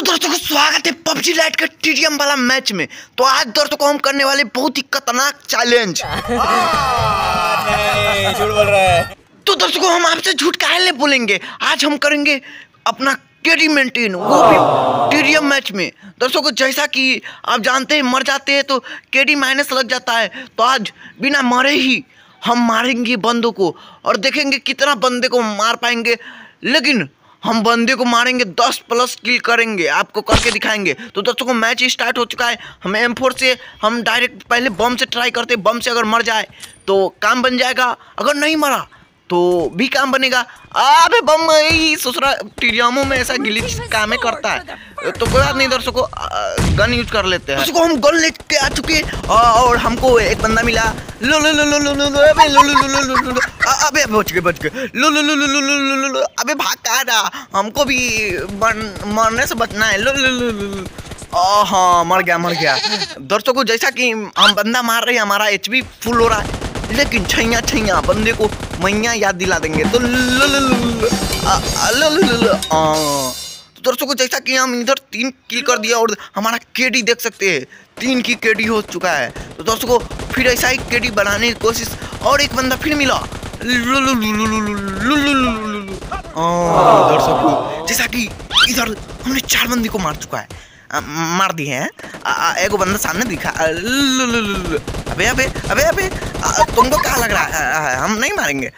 तो दोस्तों स्वागत है पबजी लाइट के टीडीएम वाला मैच में। तो आज दोस्तों को हम करने वाले बहुत ही खतरनाक चैलेंज नहीं झूठ बोल रहा है। तो दोस्तों को हम आपसे झूठ काहे ले बोलेंगे? आज हम करेंगे अपना केडी मेंटेन वो भी टीडीएम मैच में। दोस्तों को जैसा कि आप जानते हैं मर जाते हैं तो केडी माइनस लग जाता है। तो आज बिना मरे ही हम मारेंगे बंदों को और देखेंगे कितना बंदे को मार पाएँगे। लेकिन हम बंदे को मारेंगे, दस प्लस किल करेंगे, आपको करके दिखाएँगे। तो दोस्तों को मैच स्टार्ट हो चुका है। हम एम फोर से, हम डायरेक्ट पहले बम से ट्राई करते बम से अगर मर जाए तो काम बन जाएगा। अगर नहीं मरा तो भी काम बनेगा। अबे बम ससुरा टीरियमो में ऐसा गिलीच काम करता है। तो कोई बात नहीं दर्शकों गन यूज़ कर लेते हैं हम गन लेके आ चुके और हमको एक बंदा मिला लो लो लो लो लो लो लो अबे लो लो लो लो लो लो लो अबे बच गए बच गए लो लो लो लो लो लो लो लो लो अबे भाग कहाँ रहा हमको भी मरने से बचना है लो लो लो लो लो हाँ मर गया मर गया दर्शकों जैसा कि हम बंदा मार रहे हैं हमारा एचबी फुल हो रहा है लेकिन छैया छैया बंदे को मैया याद दिला देंगे तो तो दर्शकों जैसा कि हम इधर तीन किल कर दिया और हमारा केडी देख सकते हैं। तीन की केडी हो चुका है। तो दोस्तों फिर ऐसा ही केडी बनाने की कोशिश और एक बंदा फिर मिला। दर्शकों जैसा कि इधर हमने चार बंदी को मार चुका है मार दिए हैं एगो बंदा सामने दिखा अबे अबे अबे अबे तुमको क्या लग रहा है हम नहीं मारेंगे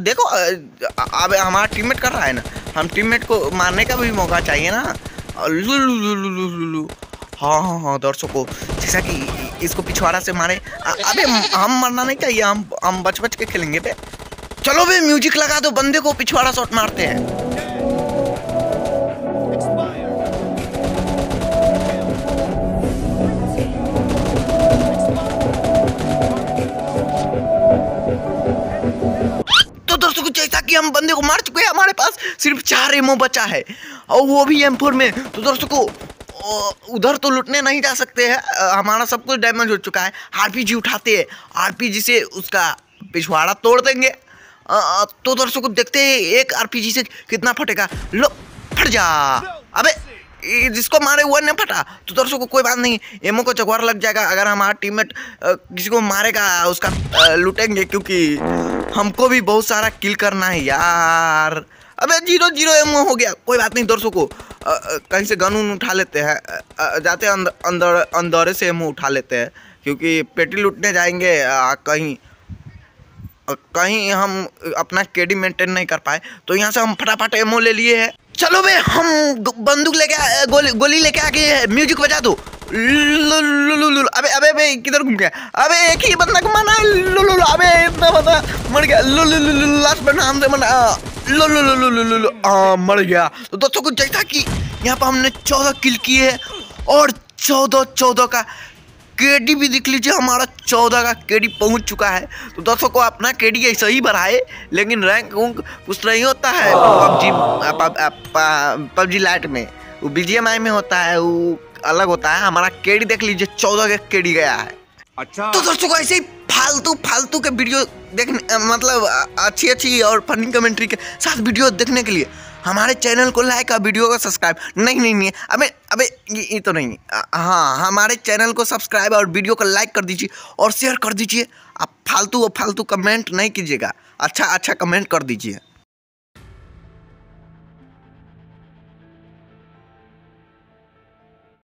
देखो अबे हमारा टीममेट कर रहा है ना हम टीममेट को मारने का भी मौका चाहिए ना। हाँ हाँ हाँ दर्शकों, जैसा कि इसको पिछवाड़ा से मारे। अबे, हम मरना नहीं चाहिए, हम हम बच बच के खेलेंगे, बे। चलो बे म्यूज़िक लगा दो, बंदे को पिछवाड़ा शॉट मारते हैं। कि हम बंदे को मार चुके हैं, हमारे पास सिर्फ़ चार एमओ बचा है। और वो भी एम फोर में। तो दोस्तों उधर तो लुटने नहीं जा सकते हैं। हमारा सब कुछ डैमेज हो चुका है। आरपीजी उठाते हैं। आरपीजी से उसका पिछवाड़ा तोड़ देंगे। तो दर्शकों को देखते हैं, एक आरपीजी से कितना फटेगा। लो, फट जा। अबे जिसको मारे हुआ नहीं फटा। तो दर्शकों को कोई बात नहीं। एमओ को चकवार लग जाएगा। अगर हमारा टीममेट किसी को मारेगा, उसका लूटेंगे क्योंकि हमको भी बहुत सारा किल करना है यार। अबे ज़ीरो ज़ीरो एमओ हो गया। कोई बात नहीं दर्शकों को कहीं से गन उन उठा लेते हैं। जाते अंदर अंदर अंदर से एमओ उठा लेते हैं क्योंकि पेटी लूटने जाएँगे आ, कहीं कहीं हम अपना केडी मेंटेन नहीं कर पाए तो यहाँ से हम फटाफट एमओ ले लिए हैं। चलो बे हम बंदूक लेके गोली गोली लेके आ आके म्यूज़िक बजा दो। अबे अबे बे किधर घूम गया अबे एक ही बंदा को लो अबे इतना बंदा मर गया लास्ट बंदा हमसे मना लो लो लो लो लो लो आ मर गया तो दोस्तों को जैसा कि यहाँ पर हमने चौदह किल किए और चौदह चौदह का केडी भी देख लीजिए हमारा चौदह का केडी पहुँच चुका है तो दोस्तों को अपना केडी ऐसा ही बढ़ाए लेकिन रैंक वैंक कुछ नहीं होता है पबजी पबजी लाइट में वो बीजीएमआई में होता है वो अलग होता है हमारा केडी देख लीजिए चौदह का केडी गया है। अच्छा। तो दोस्तों ऐसे ही फालतू फालतू के वीडियो देखने मतलब अच्छी अच्छी और फनी कमेंट्री के साथ वीडियो देखने के लिए हमारे चैनल को लाइक और वीडियो को सब्सक्राइब। नहीं नहीं नहीं अबे अबे ये, ये तो नहीं हाँ हमारे चैनल को सब्सक्राइब और वीडियो को लाइक कर दीजिए और शेयर कर दीजिए। आप फालतू और फालतू कमेंट नहीं कीजिएगा। अच्छा अच्छा कमेंट कर दीजिए।